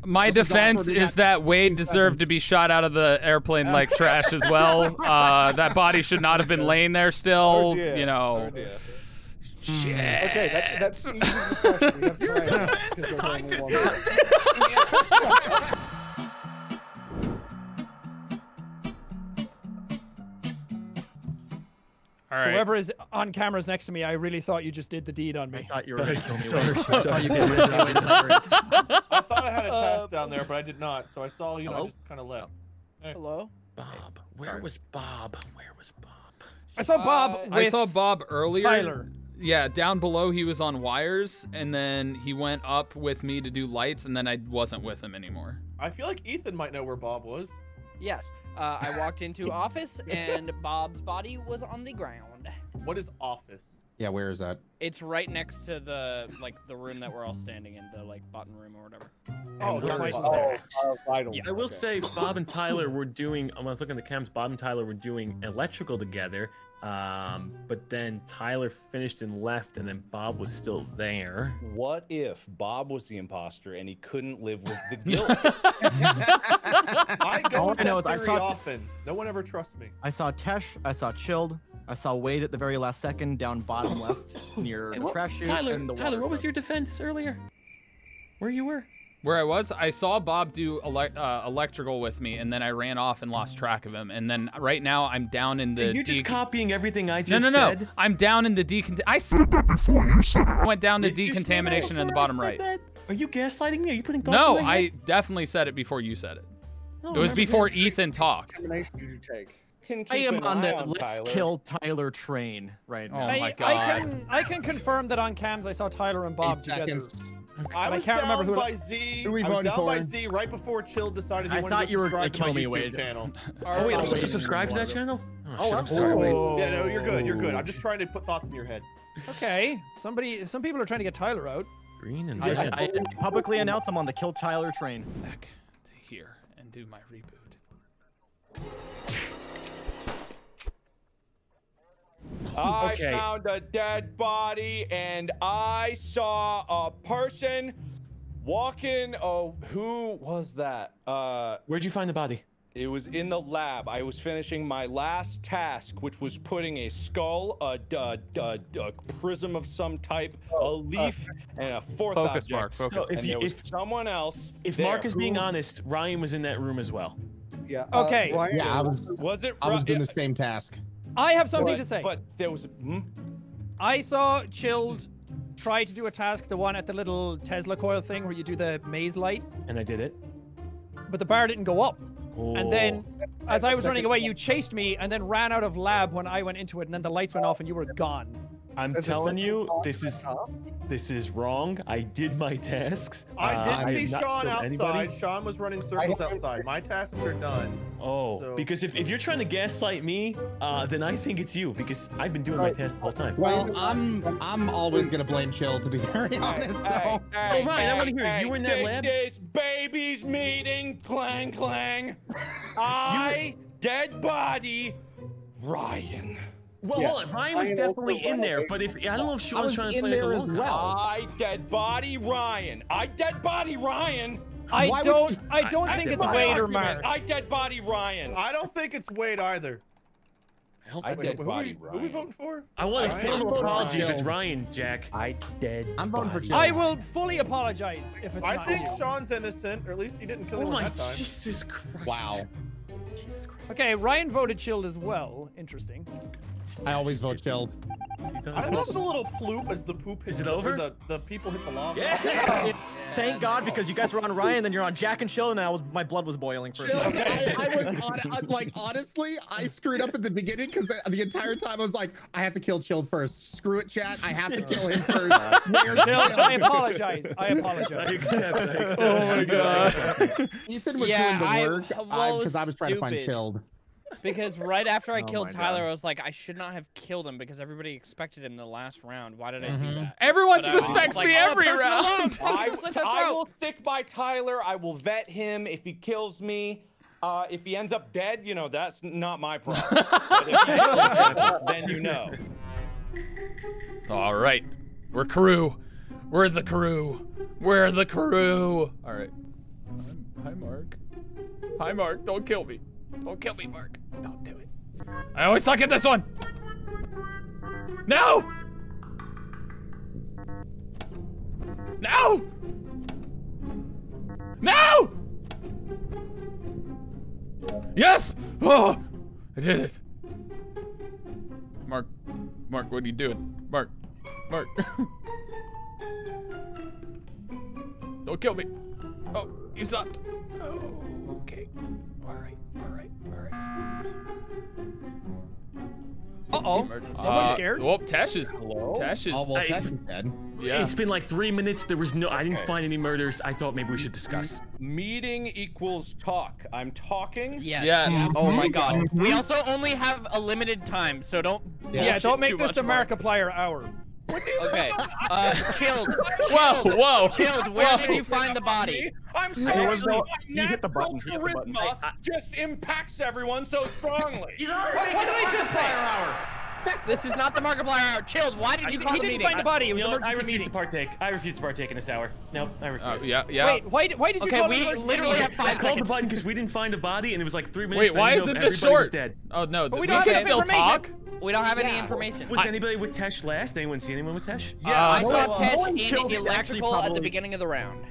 My This defense awkward. We is that Wade deserved to be shot out of the airplane like trash as well. Uh, that body should not have been laying there still. Oh, dear. You know. Oh, dear. Shit. Okay, that, that's the easiest question. We have Your defense Just is go down All right. Whoever is on cameras next to me, I really thought you just did the deed on me. I me. thought you were gonna kill me. Sorry. I saw you get rid of me. I thought I had a Uh, task down there, but I did not. So I saw, you know, I just kind of left. Hello? Bob. Where was Bob? Where was Bob? I saw Bob. Uh, with I saw Bob earlier. Tyler. Yeah, down below he was on wires, and then he went up with me to do lights, and then I wasn't with him anymore. I feel like Ethan might know where Bob was. Yes. Uh, I walked into office and Bob's body was on the ground. What is office? Yeah, where is that? It's right next to the like the room that we're all standing in, the like button room or whatever. Oh, the the fight oh, was vital. Yeah. I will Okay. say Bob and Tyler were doing. I was looking at the cams, Bob and Tyler were doing electrical together. Um, but then Tyler finished and left, and then Bob was still there. What if Bob was the imposter and he couldn't live with the guilt? I go All with I know that is I saw- often. No one ever trusts me. I saw Tesh. I saw Chilled. I saw Wade at the very last second down bottom left near Hey, the what- trash chute Tyler, and the Tyler, what was your defense earlier? Where you were? Where I was, I saw Bob do ele- uh, electrical with me, and then I ran off and lost track of him. And then right now, I'm down in the. so you're just de- copying everything I no, just no, no. said. I'm down in the decont. I said that before. You said it. Went down to Did you say that decontamination in the bottom right. that? Are you gaslighting me? Are you putting thoughts No, in my I definitely said it before you said it. No, It was before that? Ethan talked. Combination did you take? Can I am on eye the on let's Tyler. kill Tyler train right Oh now. my I, I can I can confirm that on cams I saw Tyler and Bob Eight together. seconds. I I was can't down remember who- by Z. Who we I was voting down by? Z right before Chill decided he I wanted thought to you were subscribe gonna my kill me, YouTube Wade. channel. Oh, wait, I'm supposed to subscribe to that channel? Oh, oh shit, I'm sorry. Wade. Oh. Yeah, no, you're good. You're good. I'm just trying to put thoughts in your head. Okay, somebody, some people are trying to get Tyler out. Green and I, red. I publicly announced I'm on the kill Tyler train. Back to here and do my reboot. I Okay. found a dead body and I saw a person walking. Oh, who was that? Uh, Where'd you find the body? it was in the lab. I was finishing my last task, which was putting a skull, a, d- d- d- a prism of some type, a leaf, and a fourth Focus, object. Mark, focus. So if and you, there was if someone else. if there. Mark is being Who- honest, Ryan was in that room as well. Yeah. uh, Okay. Ryan, Yeah, I was. was it? I was doing yeah, the same task. I have something but, to say. But there was. Hmm? I saw Chilled try to do a task, the one at the little Tesla coil thing where you do the maze light, And I did it. but the bar didn't go up. And then, Oh. as I was running away, you chased me and then ran out of lab when I went into it, and then the lights went off and you were gone. I'm That's telling you, this is top. This is wrong. I did my tasks. I Uh, did have see not Sean outside. anybody. Sean was running circles outside. My tasks are done. Oh, So- because if, if you're trying to gaslight me, uh, then I think it's you because I've been doing my Right. tasks the time. Well, I'm I'm always gonna blame Chill to be very honest though. Hey, hey, Oh, Ryan, I wanna hear it. You hey, were in that this lab? This baby's meeting, clang clang. I dead body, Ryan. Well, Yeah. hold on. Ryan was Ryan definitely also in there, ran but if I don't know if I Sean's was trying to play like a there as well. I dead body Ryan. I dead body Ryan. I Why don't. you- I don't I think did it's Wade or Argument. Mark. I dead body Ryan. I don't think it's Wade either. I Wait, dead who, are body we, who are we voting for? I want a Ryan? formal I'm voting for apology if it's Ryan, Jack. I dead. I'm voting for Chill. I will fully apologize if it's Ryan. I not think you. Sean's innocent, or at least he didn't kill Oh anyone my that time. Jesus Christ! Wow. Okay, Ryan voted Chilled as well. Interesting. I always vote Chill. I love the little ploop as the poop hits Is it over? The, the people hit the lava. Yeah. It's, thank God because you guys were on Ryan, then you're on Jack and Chill, and I was my blood was boiling for a Chill, second. I, I was on, I- like honestly, I screwed up at the beginning because the, the entire time I was like, I have to kill Chill first. Screw it, chat. I have to kill him first. Where's Chill? I apologize. I I apologize. accept. I accept. Oh my God. Ethan was Yeah, doing the work well, it because I, was was trying to find stupid. Chilled. Because right after I Oh killed Tyler, God. I was like, I should not have killed him because everybody expected him the last round. Why did I do Mhm. that? Everyone But suspects me oh, every person round. I, slit their I throat. will stick by Tyler. I will vet him. If he kills me, uh, if he ends up dead, you know that's not my problem. but if he's dead, then you know. All right, we're crew. We're the crew. We're the crew. All right. Hi, Mark. Hi, Mark. Don't kill me. Don't kill me, Mark. Don't do it. I always suck at this one. No! No! No! Yes! Oh! I did it. Mark, Mark, what are you doing? Mark, Mark. Don't kill me. Oh, you stopped. Oh, okay. All right, all right, all right. Uh-oh. Emergency. Someone Uh, scared? Well, Tesh is. Tesh is. Oh, well, I- Tess is dead. yeah. It's been like three minutes. There was no. I didn't find any murders. I thought maybe we should discuss. Meeting equals talk. I'm talking. Yes. Yes. Oh my god. We also only have a limited time, so don't. Yeah, bullshit don't make this the Mark. Markiplier hour. Okay. Uh, chilled. Whoa, Chilled. whoa. Chilled. Where whoa. did you find the body? I'm There sorry. no- my you hit the natural button, hit the button. charisma just impacts everyone so strongly. What did I just say? This is not the Markiplier hour. Chilled. Why did you he call the didn't meeting? find a body. It was You know an what? I emergency refuse to partake. I refuse to partake in this hour. No, I Uh, refuse. yeah, yeah. Wait, why, why did you Okay, call we it an emergency literally meeting? have I called the seconds. button because we didn't find a body, and it was like three minutes. Wait, why you is know it this short? Dead. Oh no, But we we don't have can still information. talk. We don't have any information. Was anybody with Tesh last? Anyone see anyone with Tesh? Yeah, Uh, I saw uh, Tesh one in it, actually, electrical at the beginning of the round.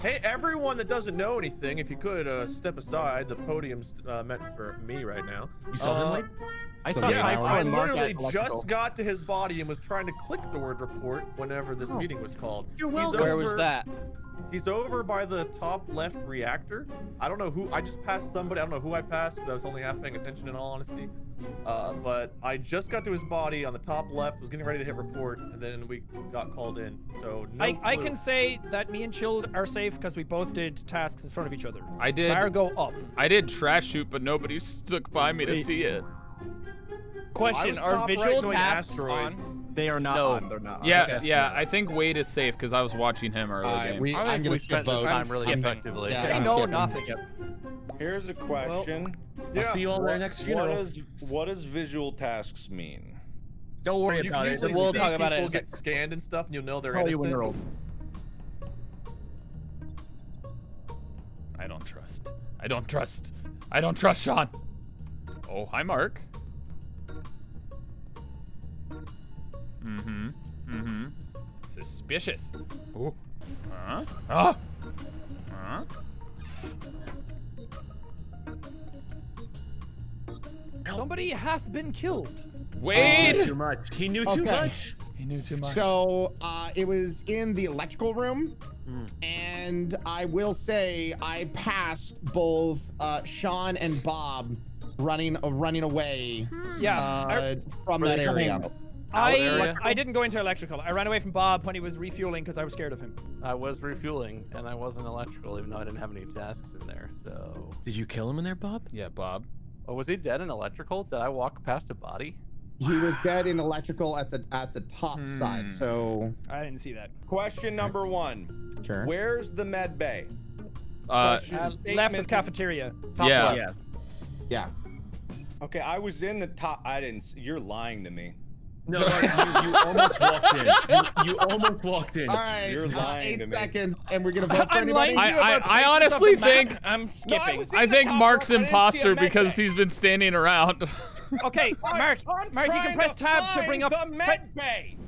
Hey, everyone that doesn't know anything, if you could uh, step aside, the podium's uh, meant for me right now. You saw him, Uh, like? I saw Yeah, TyFro I and Mark literally at electrical. just got to his body and was trying to click the word report whenever this Oh. meeting was called. You're He's welcome. Where was that? He's over by the top left reactor. I don't know who. I just passed somebody. I don't know who I passed because I was only half paying attention in all honesty. Uh, but I just got to his body on the top left. Was getting ready to hit report, and then we got called in. So no I, I can say that me and Chilled are safe because we both did tasks in front of each other. I did. Fire go up. I did trash chute, but nobody stuck by me to see it. I Question: was Are top right visual tasks asteroids. on? They are not No. on. They're not on. Yeah, Okay. yeah. I think Wade is safe because I was watching him earlier. Uh, we, I I'm think gonna we spent this time really I'm- effectively. Yeah, They I'm know skipping. nothing. Here's a question. I'll see you all there next What funeral. does what does visual tasks mean? Don't worry you about it. We'll talk about it in people get scanned and stuff, and you'll know they're Call you when innocent. they're old. I don't trust. I don't trust. I don't trust Sean. Oh, hi, Mark. Mm-hmm. Mm-hmm. Suspicious. Ooh. Huh? Ah. Huh? Somebody has been killed. Wade. Too much. He knew too Okay. much. he knew too much. So uh, it was in the electrical room, Hmm. and I will say I passed both uh, Sean and Bob running uh, running away Yeah. uh, from Were that they coming area. I? I didn't go into electrical. I ran away from Bob when he was refueling because I was scared of him. I was refueling, and I wasn't electrical, even though I didn't have any tasks in there. So, Did you kill him in there, Bob? yeah, Bob. oh, was he dead in electrical? Did I walk past a body? He was dead in electrical at the at the top Hmm. side. So I didn't see that. Question number one. sure. Where's the med bay? Uh, Uh, left of cafeteria. Top Yeah. left. Yeah. Yeah. Okay, I was in the top. I didn't. You're lying to me. No, no, you, you almost walked in. You, you almost walked in. All right. You're uh, lying eight to me. seconds, and we're gonna vote for I'm anybody. I, I, I honestly the map. think I'm skipping. was- I in the think Mark's row, I didn't see a imposter because bay. he's been standing around. Okay, Mark. I'm Mark, you can press to tab to bring up. the med bay.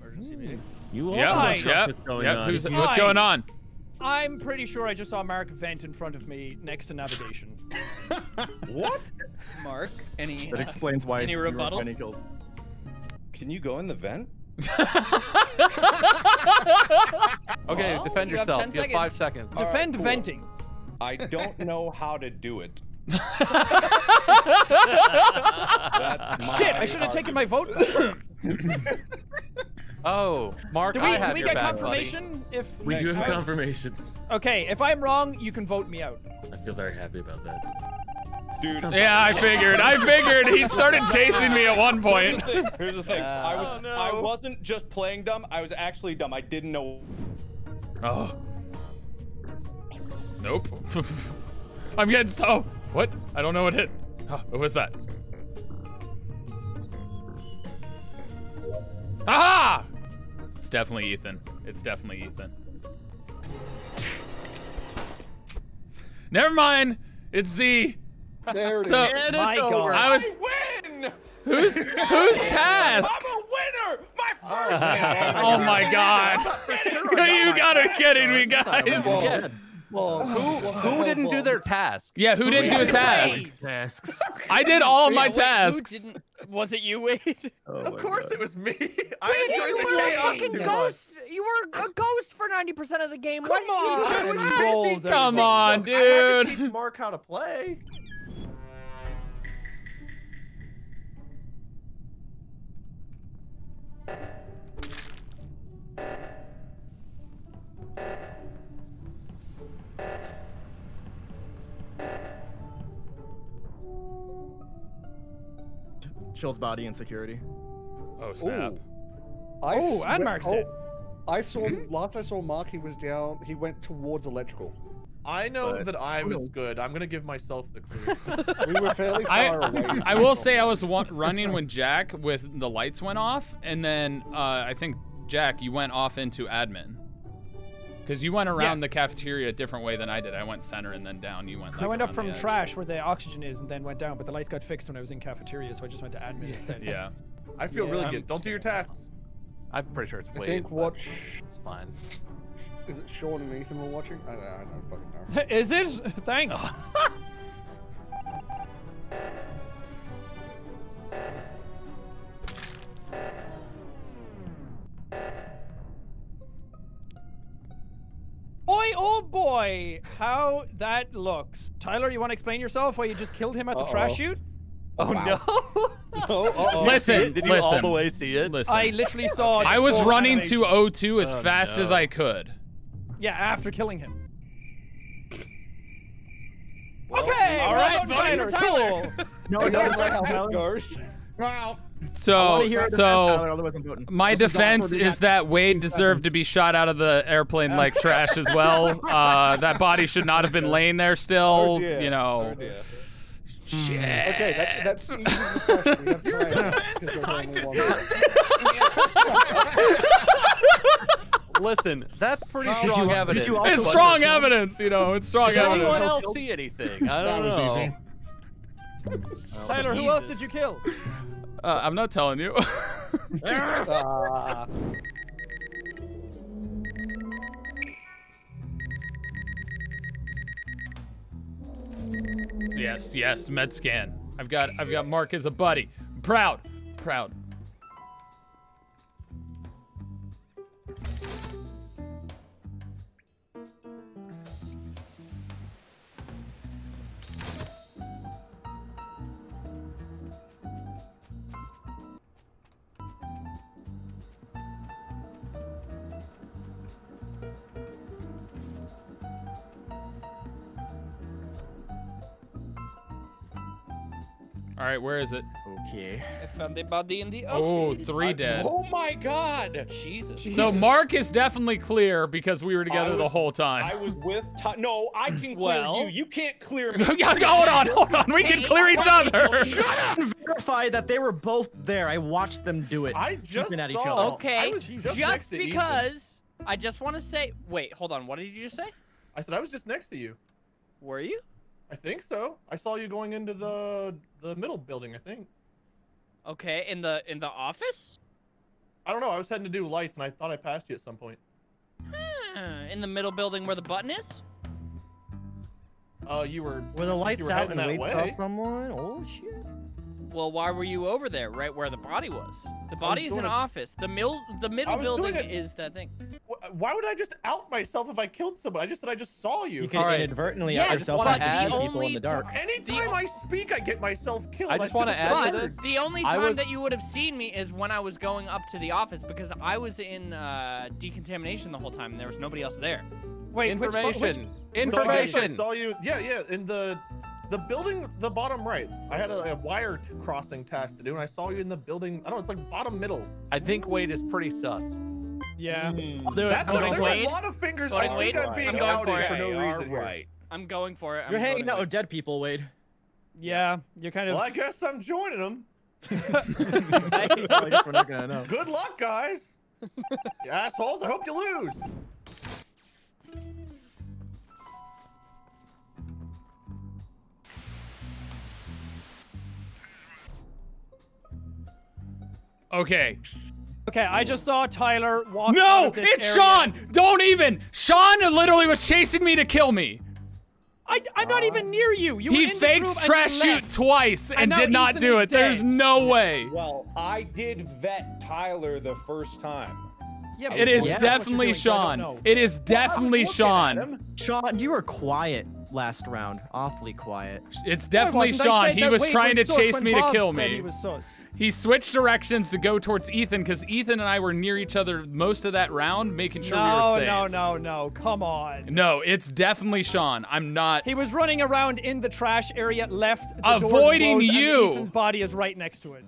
Emergency meeting. You also yeah, don't trust yeah, what's going yeah. on. Who's, what's going on? I'm pretty sure I just saw Mark vent in front of me next to navigation. What? Mark. Any? That uh, explains why Any you weren't rebuttal? finding kills. Can you go in the vent? Okay, Well, defend you yourself. 10 you have five seconds. seconds. Defend cool. venting. I don't know how to do it. Shit, I should have taken my vote. Oh, Mark, Do I we, have do we your get back, confirmation if We do have I- confirmation. Okay, if I'm wrong, you can vote me out. I feel very happy about that. Dude, Yeah, I figured. I figured he started chasing me at one Here's point. the thing. Here's the thing. I was Oh, no. I wasn't just playing dumb. I was actually dumb. I didn't know. Oh. Nope. I'm getting so. What? I don't know what hit. Oh, what was that? Aha! It's definitely Ethan. It's definitely Ethan. Never mind. It's Z. There it is. So And it's God. over. I was win! who's whose task? I'm a winner! My first Oh my god. you gotta kidding me, guys. Yeah. Well, oh, Who who didn't do their task? Yeah, who didn't do a task? Tasks. I did all of my Yeah, wait, who tasks. didn't- Was it you, Wade? Oh Of course God. it was me. you I enjoyed were a the fucking chaos. ghost. You were a ghost for 90% of the game. Why didn't on. just And rolls Come everything. on, I had to dude. teach Mark how to play. Chill's body and security. Oh snap. I Oh, s- and Mark's oh, dead. I saw last I saw Mark. He was down. He went towards electrical. I know But- that I was good. I'm gonna give myself the clue. We were fairly I- far away. I will say I was wa- running when Jack with the lights went off, and then uh, I think Jack, you went off into admin. Because you went around the cafeteria a different way than I did. I went center and then down. You went. Like, I went up from trash where the oxygen is and then went down, but the lights got fixed when I was in cafeteria, so I just went to admin instead. Yeah. I feel Yeah, really I'm good. Don't do your tasks. I'm pretty sure it's I think watch. It's fine. Is it Sean and Ethan were watching? I don't, I don't fucking know. is it? Thanks. Boy, oh boy, how that looks. Tyler, you want to explain yourself why you just killed him at the trash Uh-oh. chute? Oh, oh no! Oh, uh-oh. Listen, Did you all the way see it? listen. I literally saw. I was running animation. to O2 as Oh, fast as. I could. Yeah, after killing him. okay, all all right, right, voting Tyler, for Tyler. cool. No, I no, don't no, like how Tyler. that goes. Wow. I So, wanna hear the so Tyler, otherwise I'm voting. my defense is that Wade deserved to be shot out of the airplane like trash as well. Uh, that body should not have been laying there still. Oh. You know. Oh. Shit. Okay, that, that's easy question. Your defense is I going along. deserve Listen, that's pretty Did strong did evidence. you It's strong the evidence, you know. It's strong Does anyone else see anything? I don't know. easy. Tyler, who else did you kill? Uh, I'm not telling you. Ah. yes, yes, med scan. I've got I've got Mark as a buddy. I'm proud. Proud. Right, where is it? Okay. I found a body in the Oh, office. three dead. Oh my god! Jesus. So Mark is definitely clear because we were together the whole time. I was with Ty- No, I can clear Well- you. You can't clear me. Yeah, hold on, hold on. We can clear each other. Verify that they were both there. I watched them do it. I just Peeping at each saw- other. Okay, was just next just to Ethan. because I just want to say. Wait, hold on. What did you just say? I said I was just next to you. Were you? I think so. I saw you going into the the middle building. I think. Okay, in the in the office? I don't know. I was heading to do lights, and I thought I passed you at some point. Huh, in the middle building where the button is? Uh, you were. Were the lights were out heading and that wait saw way. someone? Oh shit. Well, why were you over there, right where the body was? The body is doing in office. The middle, the middle building is that thing. Wh- Why would I just out myself if I killed someone? I just said I just saw you. You can All right. inadvertently Yes, out yourself but by the people only in the dark. time- Anytime I speak, I get myself killed. I just wanna add to this. the only time was- that you would have seen me is when I was going up to the office because I was in uh, decontamination the whole time and there was nobody else there. Wait, which, which, Information. I Information. saw you. Yeah, yeah. In the the building, the bottom right. I had a, a wire crossing task to do, and I saw you in the building. I don't know. It's like bottom middle. I think Wade is pretty sus. Yeah. I'll do it. That's I'm like, there's Wade. a lot of fingers. Voting I think I'm being I'm going outed for for no reason here. alright. I'm going for it. I'm You're hanging out with dead people, Wade. Yeah, you're kind of. Well, I guess I'm joining them. I guess we're not gonna know. Good luck, guys. You assholes, I hope you lose. Okay. Okay, I just saw Tyler walk. out No, of this it's area. Sean. Don't even. Sean literally was chasing me to kill me. I, I'm not even near you. You he in faked trash chute twice And and did not do is it. There's no way. Well, I did vet Tyler the first time. Yeah, but It is that's what you're definitely doing, so I don't Sean. It is definitely Sean. Sean, you were quiet last round. Awfully quiet. It's definitely wasn't. Sean. He was trying to was sus chase when me to kill me. He was sus. He switched directions to go towards Ethan because Ethan and I were near each other most of that round, making sure we were safe. no, no, no. no. Come on. No, it's definitely Sean. I'm not. He was running around in the trash area, left. The doors Avoiding closed, and you. Ethan's body is right next to it.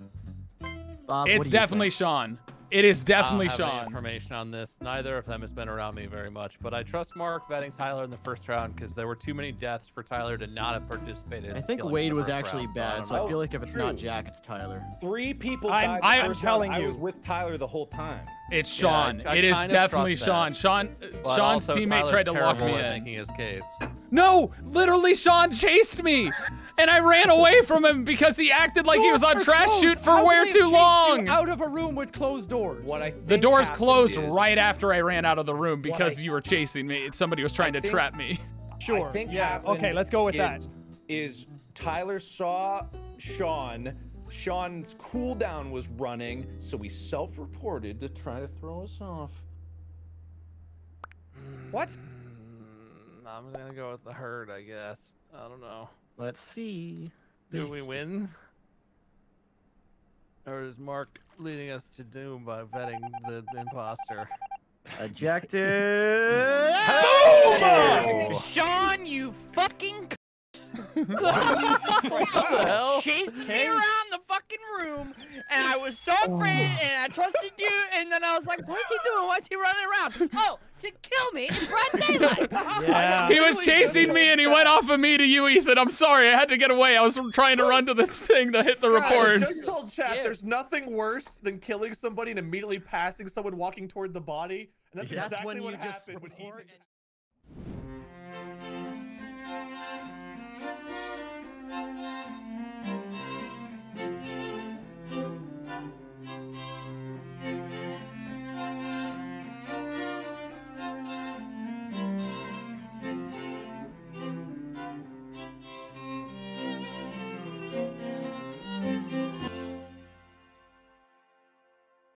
Bob, It's definitely? Sean. It is definitely I don't have any Sean. information on this. Neither of them has been around me very much, but I trust Mark vetting Tyler in the first round because there were too many deaths for Tyler to not have participated. I think Wade was actually round, so I bad, so I feel like if it's not Jack, it's Tyler. Three people I'm- died. I'm the first telling round. you. I was with Tyler the whole time. It's Yeah, I- Sean. I it is definitely Sean. that. Sean. But uh, Sean's teammate Tyler's tried to lock terrible me at in. making his case. No, literally, Sean chased me, and I ran away from him because he acted like he was on trash closed. chute for How way too have you long. Out of a room with closed doors. What I The doors closed right after I ran out of the room because I- you were chasing me. Somebody was trying I to think- trap me. Sure. I think yeah. Okay, let's go with is, that. Is Tyler saw Sean. Sean's cooldown was running, so he self-reported to try to throw us off. What? Mm, I'm gonna go with the herd, I guess. I don't know. Let's see. Do we win? Or is Mark leading us to doom by vetting the imposter? Ejected. Boom! Sean, you fucking What the hell? chased me around the fucking room, and I was so oh. afraid, and I trusted you, and then I was like, "What's he doing? Why is he running around? Oh, to kill me in broad daylight." Yeah. He was chasing me and he went off of me to you, Ethan. I'm sorry. I had to get away. I was trying to run to this thing to hit the Guys, report. I just told chat Yeah. there's nothing worse than killing somebody and immediately passing someone walking toward the body. And that's That's exactly when what you just happened when report Ethan